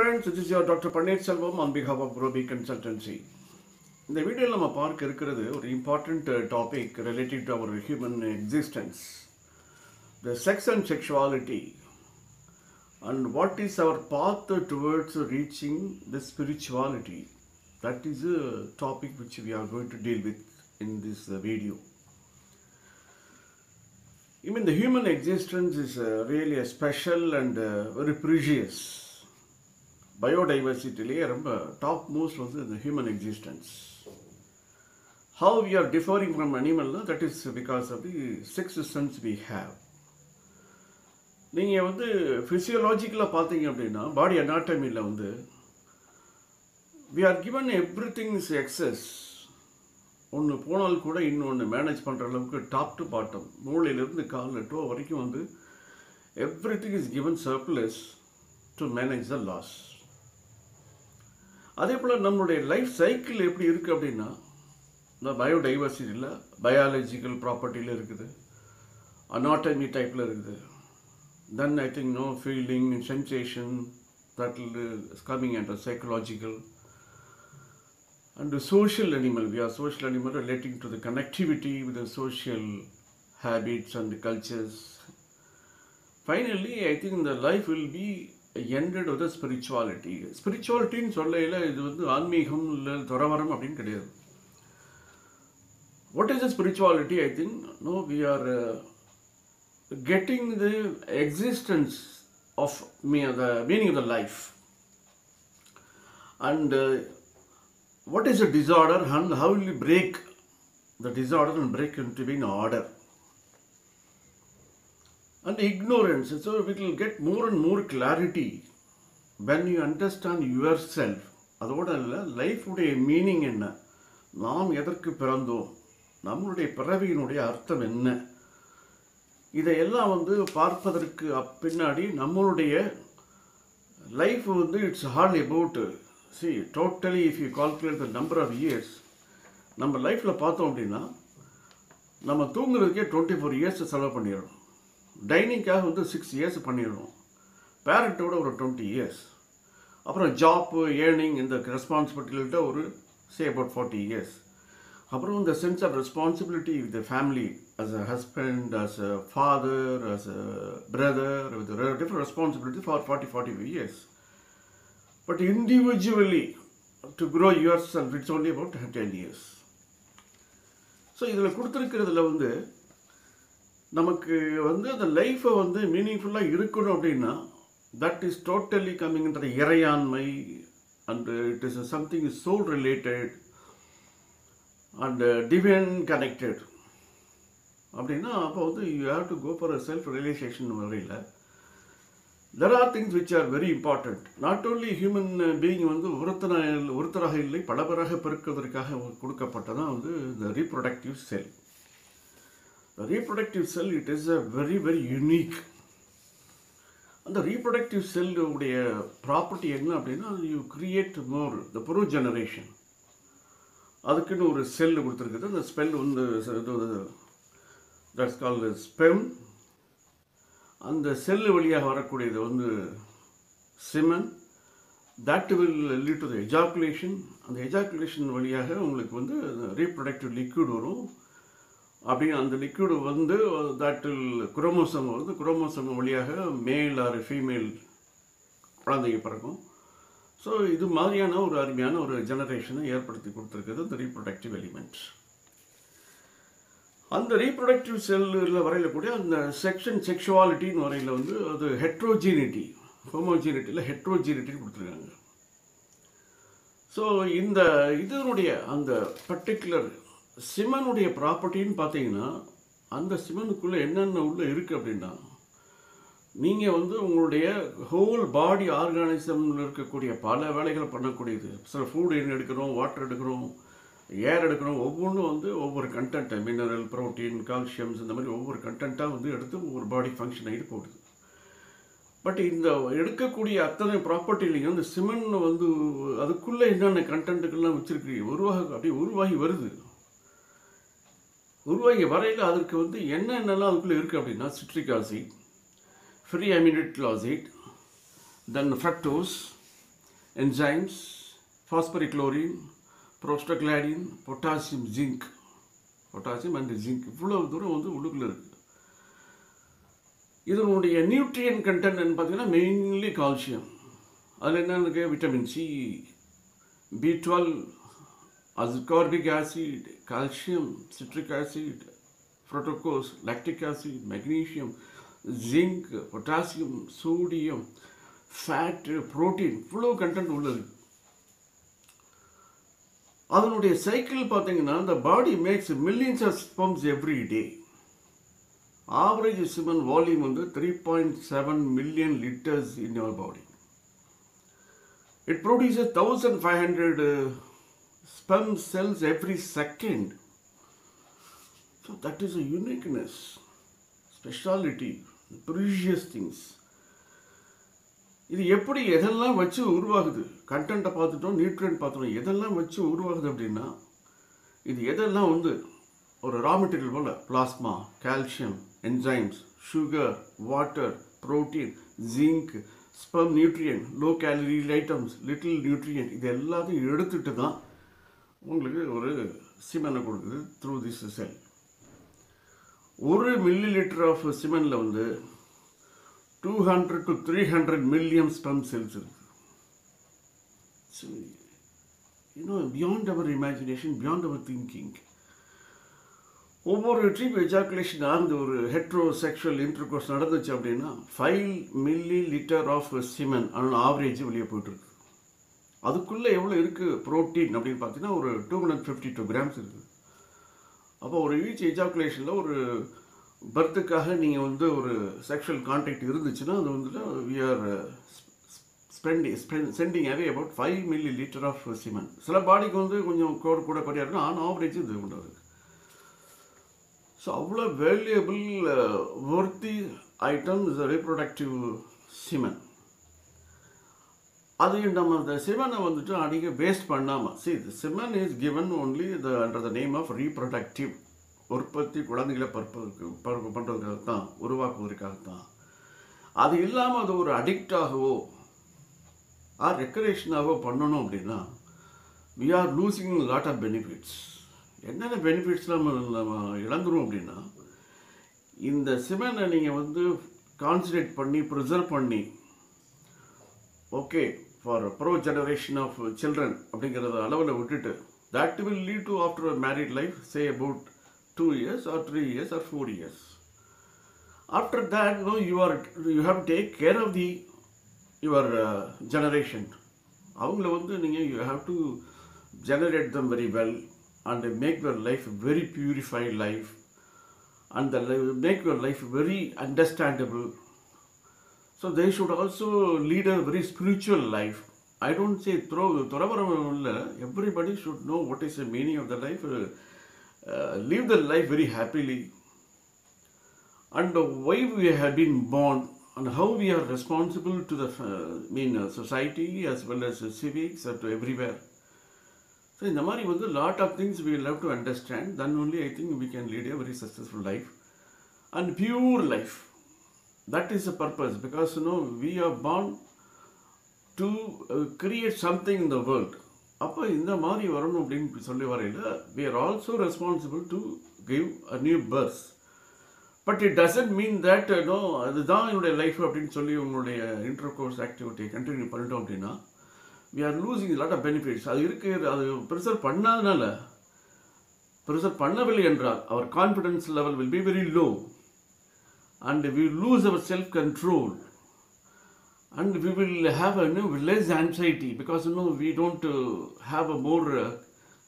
friends, this is your Dr. Panit Selvam on behalf of Robi Consultancy. இந்த வீடியோவில் நம்ம பார்க்க இருக்கிறது ஒரு important topic relative to our human existence the sex and sexuality and what is our path towards reaching the spirituality that is a topic which we are going to deal with in this video I mean, the human existence is uh, really a special and uh, very precious. பயோடைவர்சிட்டிலேயே ரொம்ப top most வந்து இந்த human existence how we are differing from அனிமல்னா that is because of the six sense we have நீங்கள் வந்து ஃபிசியலாஜிக்கலாக பார்த்தீங்க அப்படின்னா body அனாட்டமியில் வந்து we are given every thing is excess ஒன்று போனால் கூட இன்னொன்று மேனேஜ் பண்ணுற அளவுக்கு டாப் டு பாட்டம் மூளையிலிருந்து காலில் டோ வரைக்கும் வந்து every thing is given surplus to manage the loss அதே போல் நம்மளுடைய லைஃப் சைக்கிள் எப்படி இருக்குது அப்படின்னா இந்த பயோடைவர்சிட்டியில் பயாலஜிக்கல் ப்ராப்பர்ட்டியில் இருக்குது. அனாட்டமி டைப்பில் இருக்குது. Then I think no feeling sensation that is coming and psychological and social animal we are social animal relating to the connectivity with with social habits and cultures finally I think i life the be will be ended with the spirituality spiritualityன்னு சொல்லையில் இது வந்து ஆன்மீகம் இல்லை துறவரம் அப்படின்னு கிடையாது what is the spirituality i think no we are uh, getting the existence of me the meaning of the life and uh, what is a disorder and how will you break the disorder and break into being order And ignorance so we will get more and more clarity when you understand yourself. அதோட இல்லை லைஃபுடைய meaning என்ன? நாம் எதற்கு பிறந்தோம்? நம்மளுடைய பிறவியினுடைய அர்த்தம் என்ன? இதையெல்லாம் வந்து பார்ப்பதற்கு பின்னாடி நம்மளுடைய லைஃப் வந்து it's all about see totally if you calculate the number of years நம்ம லைஃப்பில் பார்த்தோம் அப்படின்னா நம்ம தூங்குறதுக்கே டுவெண்ட்டி ஃபோர் இயர்ஸ் செலவு பண்ணிடுறோம். டைனிங்காக வந்து சிக்ஸ் இயர்ஸ் பண்ணிடணும் பேரண்ட்டோட ஒரு டுவெண்ட்டி இயர்ஸ் அப்புறம் ஜாப்பு ஏர்னிங் இந்த ரெஸ்பான்சிபிலிட்டிகிட்ட ஒரு சே அபவுட் ஃபார்ட்டி இயர்ஸ் அப்புறம் இந்த sense of responsibility with family as a husband as a father as a brother with different responsibility for forty forty five years but individually to grow yourself it's only about ten years so இதில் கொடுத்துருக்கிறதுல வந்து நமக்கு வந்து அந்த லைஃப்பை வந்து மீனிங்ஃபுல்லாக இருக்கணும் அப்படின்னா தட் இஸ் டோட்டலி கம்மிங்ன்ற இறையாண்மை and it is something is soul related and divine connected அப்படின்னா அப்போ வந்து you have to go for a self realization வரையில் there are things which are very important not only human being வந்து ஒருத்தராக ஒருத்தராக இல்லை பலபராக பெருக்குவதற்காக கொடுக்கப்பட்டதான் வந்து இந்த reproductive cell The reproductive cell it is a very very unique. அந்த ரீப்ரொடக்டிவ் செல்லுடைய ப்ராப்பர்ட்டி என்ன அப்படின்னா you create more the pro generation அதுக்குன்னு ஒரு செல்லு கொடுத்துருக்குது. அந்த ஸ்பெல் வந்து தட்ஸ் கால் ஸ்பெம் அந்த செல்லு வழியாக வரக்கூடியது வந்து semen that will lead to the ejaculation அந்த எஜாக்குலேஷன் வழியாக உங்களுக்கு வந்து ரீப்ரொடக்டிவ் லிக்விட் வரும். அப்படின்னு அந்த லிக்விடு வந்து தட்டில் குரோமோசம் வந்து குரோமோசம் வழியாக மேல் ஆர் ஃபீமேல் குழந்தைங்க பிறக்கும். ஸோ இது மாதிரியான ஒரு அருமையான ஒரு ஜெனரேஷனை ஏற்படுத்தி கொடுத்துருக்குது இந்த ரீப்ரொடக்டிவ் எலிமெண்ட் அந்த ரீப்ரொடக்டிவ் செல்லில் வரையில் கூட அந்த செக்ஷன் செக்ஷுவாலிட்டின்னு வரையில் வந்து அது ஹெட்ரோஜீனிட்டி ஹோமோஜீனிட்டியில் ஹெட்ரோஜீனிட்டின்னு கொடுத்துருக்காங்க. ஸோ இந்த இதனுடைய அந்த பர்டிகுலர் சிமனுடைய ப்ராப்பர்ட்டின்னு பார்த்தீங்கன்னா அந்த சிமனுக்குள்ளே என்னென்ன உள்ளே இருக்குது அப்படின்னா நீங்கள் வந்து உங்களுடைய ஹோல் பாடி ஆர்கானிசமில் இருக்கக்கூடிய பல வேலைகள் பண்ணக்கூடியது. சில ஃபுட் எடுக்கிறோம் வாட்டர் எடுக்கிறோம் ஏர் எடுக்கணும் ஒவ்வொன்றும் வந்து ஒவ்வொரு கண்டென்ட்டை மினரல் ப்ரோட்டீன் கால்சியம்ஸ் இந்த மாதிரி ஒவ்வொரு கண்டென்ட்டாக வந்து எடுத்து ஒவ்வொரு பாடி ஃபங்க்ஷன் ஆகிட்டு போகுது பட் இந்த எடுக்கக்கூடிய அத்தனை ப்ராப்பர்ட்டிலையும் இந்த சிமெண்ட் வந்து அதுக்குள்ளே என்னென்ன கண்டென்ட்டுக்கெல்லாம் வச்சுருக்கு உருவாக அப்படியே உருவாகி வருது. உருவாகி வரையில் அதுக்கு வந்து என்னென்னலாம் அதுக்குள்ளே இருக்குது அப்படின்னா citric acid free amino acid then fructose phosphoric chlorine prostaglandin, potassium zinc potassium and zinc இவ்வளோ தூரம் வந்து உள்ளுக்குள்ளே இருக்குது இதனுடைய நியூட்ரியன் கண்டென்ட்னு பார்த்தீங்கன்னா மெயின்லி கால்சியம் அதில் என்ன இருக்குது vitamin C B twelve ascorbic acid calcium, citric acid fructose, lactic acid magnesium zinc potassium sodium, fat protein இவ்வளோ கண்டென்ட் உள்ளது அதனுடைய சைக்கிள் பார்த்தீங்கன்னா இந்த body makes millions of sperms every day average semen volume வந்து three point seven million litres in your body it produce thousand five hundred sperm cells every second. So that is a uniqueness, speciality, precious things. இது எப்படி எதெல்லாம் வச்சு உருவாகுது கண்டென்ட்டை பார்த்துட்டோம் nutrient பார்த்துட்டோம் எதெல்லாம் வச்சு உருவாகுது அப்படின்னா இது எதெல்லாம் வந்து ஒரு ரா மெட்டீரியல் போல் plasma calcium enzymes sugar water protein zinc ஸ்பம் nutrient low calorie items little nutrient இது எல்லாத்தையும் எடுத்துகிட்டு தான் உங்களுக்கு ஒரு சிமெண்டை கொடுக்குது த்ரூ திஸ் செல் ஒரு மில்லி லிட்டர் ஆஃப் சிமெண்டில் வந்து two hundred to three hundred million sperm cells இருக்குது so you know beyond our imagination beyond our thinking ஒவ்வொரு ட்ரீப் எஜாக்குலேஷன் ஆகுது ஒரு ஹெட்ரோ செக்ஷுவல் இன்டர்கோர்ஸ் நடந்துச்சு அப்படின்னா five millilitre of semen ஆனால் ஆவரேஜ் வெளியே போயிட்டுருக்கு அதுக்குள்ளே எவ்வளோ இருக்குது ப்ரோட்டீன் அப்படின்னு பார்த்தீங்கன்னா ஒரு two hundred fifty two grams இருக்குது அப்போ ஒரு ஈச் எஜாக்குலேஷனில் ஒரு பர்த்துக்காக நீங்கள் வந்து ஒரு செக்ஷுவல் கான்டாக்ட் இருந்துச்சுன்னா அது வந்துட்டு we are spending spend sending away about five millilitre of semen சில பாடிக்கு வந்து கொஞ்சம் கோடு கூட குறையா இருக்கும் ஆன் ஆவரேஜ் இது கொண்டு ஸோ அவ்வளோ valuable worthy item is reproductive semen அது நம்ம அந்த சிவனை வந்துட்டு அதிக வேஸ்ட் பண்ணாமல் see the semen is given only the under the name of reproductive உற்பத்தி குழந்தைகளை பற்பதற்கு பருப்பு பண்ணுறதுக்காகத்தான் உருவாக்குவதற்காகத்தான். அது இல்லாமல் அது ஒரு அடிக்டாகவோ ஆர் ரெக்கரேஷனாகவோ பண்ணணும் அப்படின்னா we are losing lot of benefits என்னென்ன பெனிஃபிட்ஸ்லாம் நம்ம நம்ம இழந்துரும் அப்படின்னா இந்த சிமெண்டை நீங்கள் வந்து கான்சன்ட்ரேட் பண்ணி ப்ரிசர்வ் பண்ணி okay for pro generation of children அப்படிங்கிறத அளவில் விட்டுட்டு that will lead to after married life say about two years or three years or four years after that no you are you have take care of the your generation அவங்கள வந்து நீங்கள் you have to generate them very well and make your life very purified life and make your life very understandable So they should also lead a very spiritual life. I don't say throw everybody should know what is the meaning of the life. Uh, uh, live the life very happily and why we have been born and how we are responsible to the uh, mean uh, society as well as uh, civics and to everywhere. So in the Mari a lot of things we will have to understand. Then only I think we can lead a very successful life and pure life. That is the purpose because you know we are born to something create something in the world. அப்போ இந்த மாதிரி வரணும் அப்படின்னு சொல்லி வரையில் we are also responsible to give a new birth. But it doesn't mean that no அதுதான் என்னுடைய லைஃப் அப்படின்னு சொல்லி உங்களுடைய இன்டர் கோர்ஸ் ஆக்டிவிட்டியை கண்டினியூ பண்ணிட்டோம் அப்படின்னா we are losing lot of benefits அது இருக்கு அது ப்ரிசர்வ் பண்ணாதனால ப்ரிசர்வ் பண்ணவில்லை என்றால் our confidence level will be very low and we lose our self control and we will have a you know, less anxiety because you know we don't uh, have a more uh,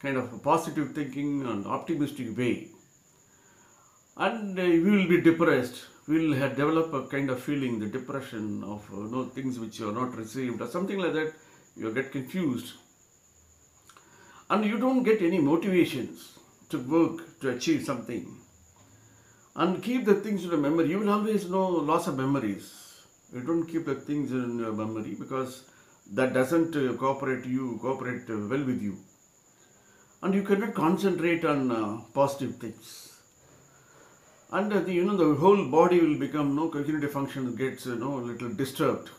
kind of positive thinking and optimistic way. And uh, we will be depressed. We will have develop a kind of feeling the depression of uh, you know things which you are not received or something like that you get confused. And you don't get any motivations to work to achieve something and keep the things in memory. You will always know loss of memories. You don't keep the things in your memory because that doesn't uh, cooperate you, cooperate uh, well with you. And you cannot concentrate on uh, positive things. And uh, the, you know the whole body will become no cognitive function gets you know a little disturbed.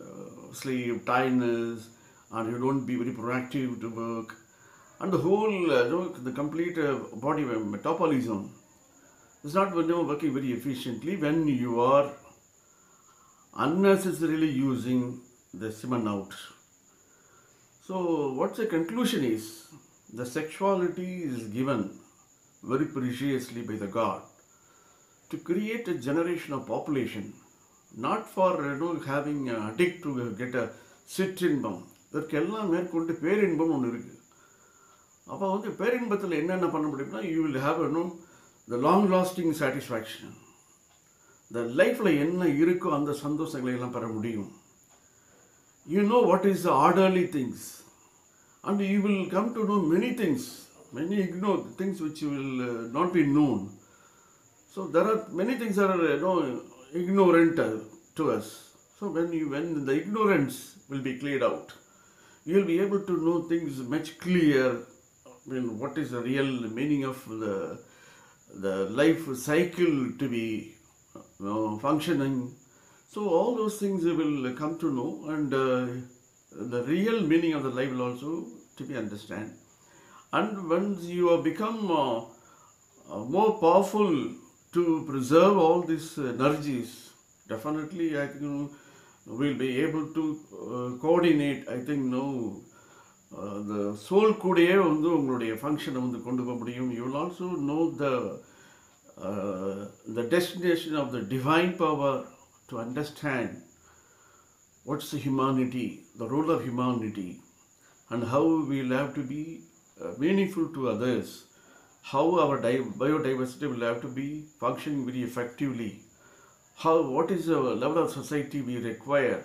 Uh, sleep, tiredness, and you don't be very proactive to work, and the whole, uh, you know, the complete body metabolism is not you know, working very efficiently when you are unnecessarily using the semen out. So, what's the conclusion is the sexuality is given very preciously by the God to create a generation of population, not for you know, having a addict to get a சிற்றின்பம் இதற்கெல்லாம் மேற்கொண்டு பேரின்பம் ஒன்று இருக்குது அப்போ வந்து பேரின்பத்தில் என்னென்ன பண்ண முடியும்னா you will have no the long lasting satisfaction இந்த லைஃப்பில் என்ன இருக்கோ அந்த சந்தோஷங்களை எல்லாம் பெற முடியும் you know what is the orderly things and you will come to know many things many ignore things which will not be known so there are many things are no ignorant uh, to us. So when you when the ignorance will be cleared out, you will be able to know things much clear. I mean, what is the real meaning of the the life cycle to be you know, functioning? So all those things you will come to know, and uh, the real meaning of the life will also to be understand. And once you have become uh, uh, more powerful to preserve all these energies, definitely I think we'll be able to uh, coordinate. I think no, uh, the soul கூடயே வந்து உங்களுடைய ஃபங்க்ஷனை வந்து கொண்டு போக முடியும் you will also know the the destination of the divine power to understand what's the humanity, the role of humanity, and how we'll have to be uh, meaningful to others, how our di- biodiversity will have to be functioning very effectively, how what is the level of society we require,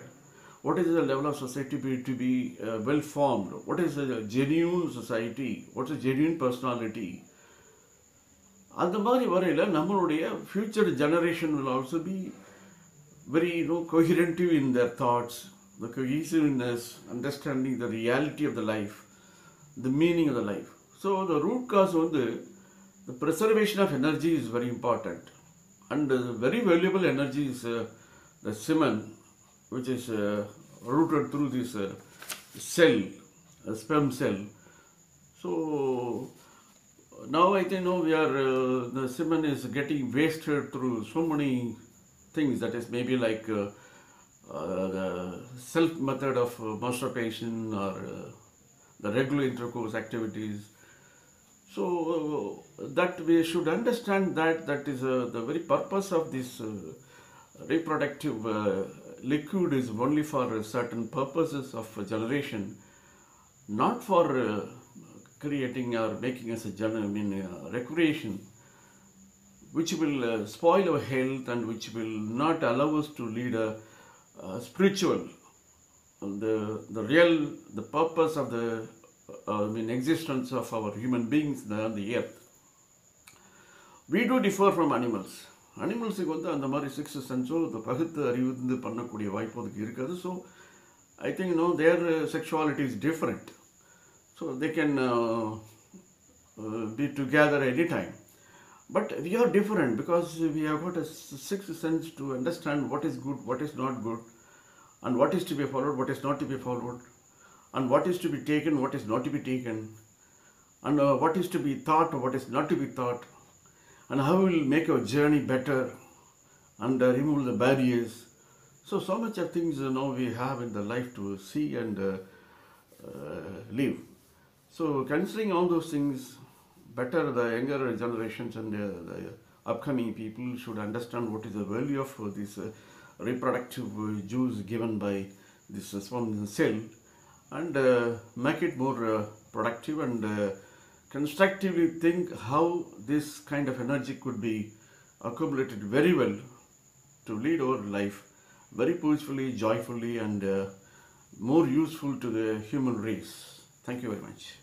what is the level of society be, to be uh, well formed, what is a genuine society, what's a genuine personality. அந்த மாதிரி வரையில் நம்மளுடைய future generation will also be very you know coherent in their thoughts the cohesiveness understanding the reality of the life the meaning of the life so the root cause வந்து the preservation of energy is very important and the very valuable energy is uh, the semen which is uh, rooted through this uh, cell a sperm cell so now I think now we are uh, the semen is getting wasted through so many things. That is maybe like uh, uh, the self method of uh, masturbation or uh, the regular intercourse activities. So uh, that we should understand that that is uh, the very purpose of this uh, reproductive uh, liquid is only for certain purposes of generation, not for uh, creating or making us a gen- I mean, uh, recreation, which will uh, spoil our health and which will not allow us to lead a, uh spiritual, the the real the purpose of the uh, I mean existence of our human beings on the earth. we do differ from animals அனிமல்ஸுக்கு வந்து அந்த மாதிரி six சென்ஸோ இந்த பகுத்து அறிவு பண்ணக்கூடிய வாய்ப்பு அதுக்கு இருக்காது so I think no there sexuality is different so they can be together anytime. But we are different because we have got a sixth sense to understand what is good, what is not good, and what is to be followed, what is not to be followed, and what is to be taken, what is not to be taken, and uh, what is to be thought, what is not to be thought, and how we will make our journey better and uh, remove the barriers. So, so much of things you know we have in the life to see and uh, uh, live. So, considering all those things, better the younger generations and the, the upcoming people should understand what is the value of uh, this uh, reproductive uh, juice given by this uh, sperm cell and uh, make it more uh, productive and uh, constructively think how this kind of energy could be accumulated very well to lead our life very peacefully, joyfully, and uh, more useful to the human race. Thank you very much.